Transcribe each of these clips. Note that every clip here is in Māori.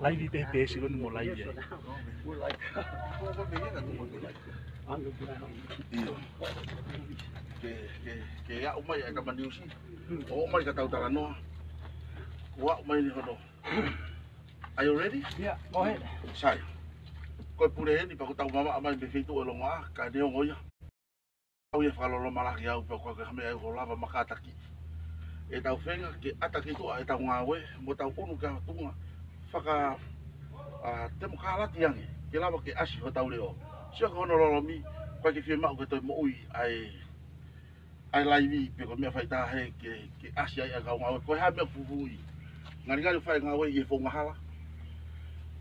ライビペイペイシグンもライビエ。Kayak umai ya kapan diusi. Oh umai kata utara no. Wah umai ini hono. Are you ready? Yeah, go ahead. Sai. Kau pure ni pakai tahu mama amai befitu olong wah, kadeo ngoya. Kau ya kalau lo malah ya upah kau kami ayu kolaba ataki. E tahu, fenga ke ataki itu ai tau ngawe, mo tau unu ka tunga. faka a te mo kala tiang ke la ke asi ho tau leo sia ko no lo mi kwa ke fema ko te mo ui ai ai lai vi pe ko me fai ta he ke ke asi ai ga ngau ko ha me fu fui ngari ngari fai ngau i fo ngahala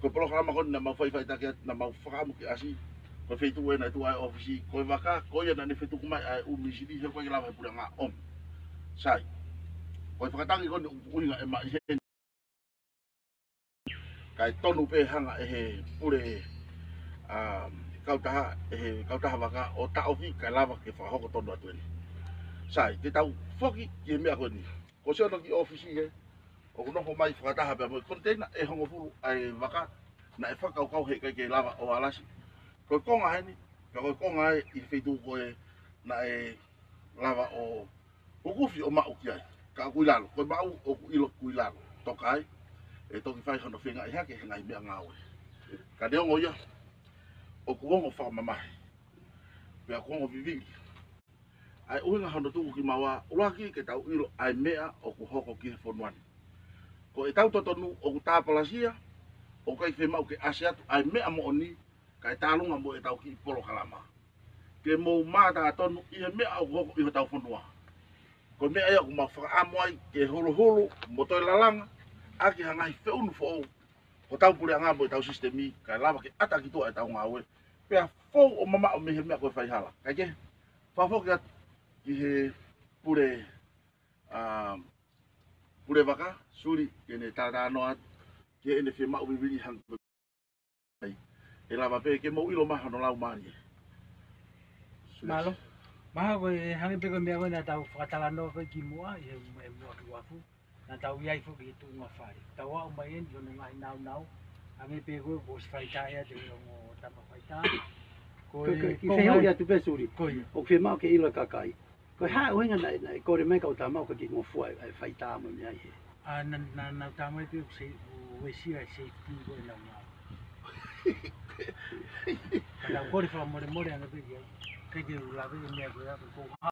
ko polo kala ma ko na ma fai fai ta ke na ma fa mo ke asi ko fei tu na tu ai ofisi ko va ka ko ya na ne fei tu kuma ai u mi si di ko ke la ma pura nga om sai ko fa ta ki ko ni u nga e ma kai tonu pe hanga e he pure a um, kautaha e he kautaha waka o tao ki kai lava ke whakahoko tonu atu ene. Sai, te tau whoki ki e mea koe ni. Ko seo ki ofisi e, o ku noho mai whakataha pe amoe kontena e hongo furu a e waka na e whakau kau he kai ke lava o alasi. Ko e konga heni, ka ko e konga e i whetu koe na e lava o kukufi o mau ki ai. Ka kuilalo, ko e mau o ilo kuilalo, toka ai e toki fai hana whenga i hake hengai mea ngāwe. Ka reongo ia, o kuongo wha mamahi, pia kuongo vivingi. Ai uinga hana tuku ki mawa uraki ke tau ilo ai mea o ku hoko ki hefonwani. Ko e tau totonu o ku tāpalasia, o kai whema uke ase atu ai mea mo oni, ka e tālunga mo e tau ki polo kalama. Ke mou mātā tonu i he mea o ku hoko i ho tau whanua. Ko mea ia ku mawha amuai ke holo holo mo toi lalanga, a ki hanga i feunu fo ko tau pule anga mo tau sistemi ka lava ke ata ki to e tau ngawe pe a fo o mama o mehe mea koe fai hala ka ke fa fo ki ki he pule um, pule waka suri ke ne tara noa ke ene fe mau wiwini hang e lava pe ke mo ilo maha no lau mari Malo, maha koe hangi peko mea koe na tau whakatalano koe ki mua, e mua ki wapu na tau iai fu ki tu nga fai tau au mai en jo nga nau nau a me pe go go fai ta ya de ngo ta ma fai ta ko ki fe ho ya tu pe suri o fe ma ke ila ka kai ko ha o nga na na ko re me ka ta ma ko ki ngo fu ai e, fai e, ta mo ni ai a na na na ta ma e pe se we si ai se ti go na ma Kalau kau di fahamori mori anda pergi, kerja ulang lagi ni aku dah tu.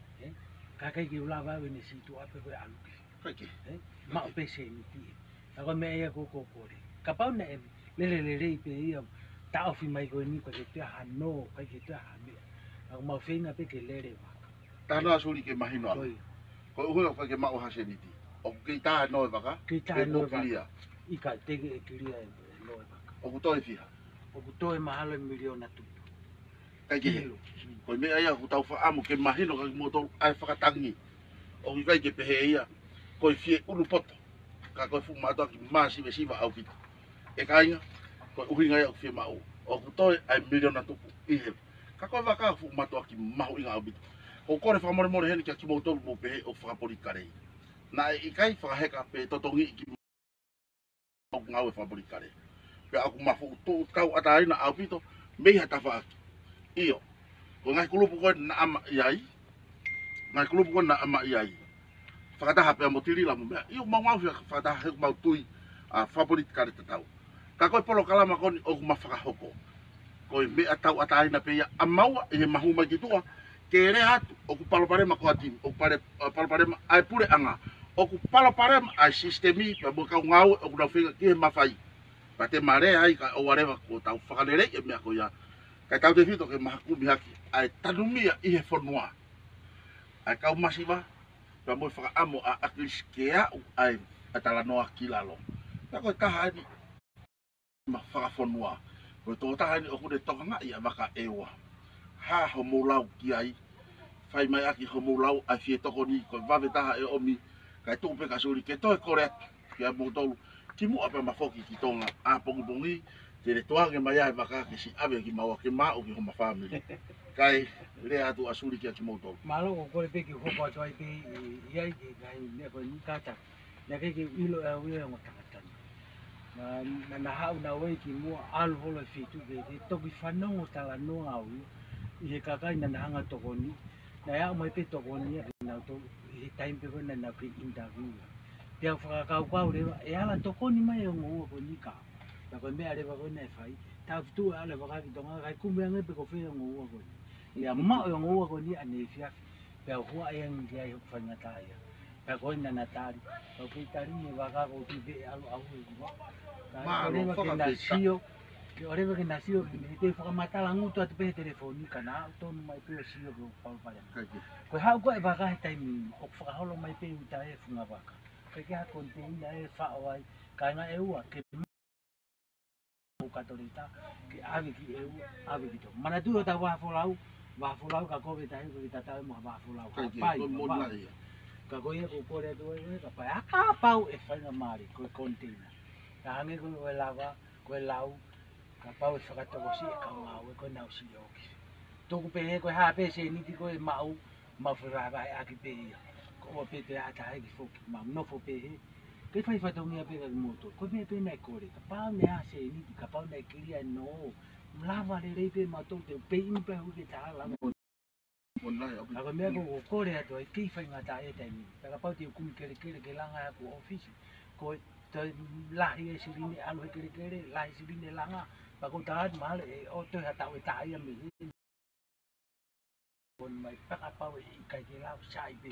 ka kai ki ula wa wene si tu ape koe anu ki. Eh? Ma ope se emi ti e. Ako me ea koko kore. Ka pau na emi, le le rei pe ia ta ofi mai koe ni koe ke tue ha no, koe ke tue ha mea. Ako mau fei pe ke lele re waka. Ta noa suri ke mahi noa. Koe uhoi o koe ke mao hase emi ti. O kei ta hano noe waka? Kei ta hano e noe waka. Ika, teke e kiria e noe waka. O kutoe fiha? O kutoe mahalo e miliona tu kai kehero. Mm. Koi mea ia ku tau whaamu ke mahino ka ki mō tōru ai whakatangi. O ki kai ke pehe ia, koi fie unu poto, ka koi fu mātua ki mā siwe siwa au kita. E ka inga, koi uhinga ia ku fie mā O ku toi ai miliona tuku i hewa. Ka koi waka fu mātua ki mahu inga au kita. O kore whamore more hene kia ki mō tōru mō pehe o whakapori karei. Na e kai whakaheka pe totongi i ki mō tōru ngāwe whakapori karei. Pe aku mafu tō tau ata aina au kito, mei hata whakaki io ko ngai kulupu ko na ama iai ngai kulupu ko na ama iai fakata hape mo tiri la mo io ma ngau fia fakata he ko mau tui a favorit ka de tau ka ko polo kala ma ko o ma faka hoko ko me atau atai na pe ia amau e mahu ma ki tua ke re hat o ku palo pare ma ko ati o pare palo pare ma ai e pure anga o ku palo pare ma ai e sistemi pe mo ka ngau o e ku na fia ki he ma fai pa te mare ai ka o wareva ko tau fakalerei e mea ko ia kai tau te fito ke maha kumi haki, ai tanumia ihe whonua. Ai kau masiva, pa moi whaka amo a akilis ke au ai a tala noa ki lalo. Na koe taha ni ma whaka whonua, koe tō taha ni okune toka ngai a maka ewa. Ha ho moulau ki ai, whai mai aki ho moulau ai fie toko ni, koe vave taha e omi, kai tōpeka suri ke toi kore atu, ki a mōtolu, ki mua pa mafoki ki tonga, a pongi pongi, te re toange mai ai waka ke si awe ki maua ke maa o ki homa family. Kai le atu asuri ki ati mautou. Maro o kore peki hopa atu ai pei i ai ki kai neko ni kata. Nga keke ilo e ue o ngatangatani. Na na hau na wei ki mua alu holo e fitu ke te toki whanongo tala no au i. I he kakai na nahanga tokoni. Na ea mai pe tokoni e ki nau to i he taim peko na nau ke interview. Pia whakakau kau rewa e ala tokoni mai e ngu ua ko ni kao ba go e e e me are ba go ne fai ta tu ale ba ga di donga ga ku me ne pe go fe ngo wa go ya ma yo ngo wa go ni ane fia pe go a yang di ai fa na ta ya ba go na na ta ri ba ku ta ri ba ga go ti be alo a go ma ma ko na si yo Que ore ve que ni me dice que fue matar a mucho a tu pene telefónico, cana, todo no me pido así lo que un palo para allá. Pues hago que va a gastar ahí mismo, o fue a lo que me pido un teléfono a vaca. Que que ha contenido, es fao ahí, que no es que katolita ke ave ki eu ave ki to mana tu ta wa folau wa folau ka kobe ta ko ta ta mo wa folau ka pai ka ko ye ko pore tu ye ka pai aka pau e fa na mari ko kontina ka ame ko we lava ko lau ka pau e, e ka to e e ko si ka ma we ko na si yo ki to ku pe ko ha pe se ni ti ko e mau ma fa ra ba aki pe ko pe te ata ai ki fo ma no fo pe Pe fai fai tau nea pega de moto. Koe mea pe nai kore. Ka pau nea se ni ti ka pau nai kiria no. Lava le rei pe matou te pe imu pe hui ke taha lama. Ako mea ko kore ato e ki fai ngata e taimi. Taka pau te ukumi kere kere ke langa a ku ofisi. Ko te lahi e sirine alu he kere kere. Lahi sirine langa. Pako tahat mahal e o te hatau e taha ia mi. Kon mai pakapau e ikai ke lau sai pe.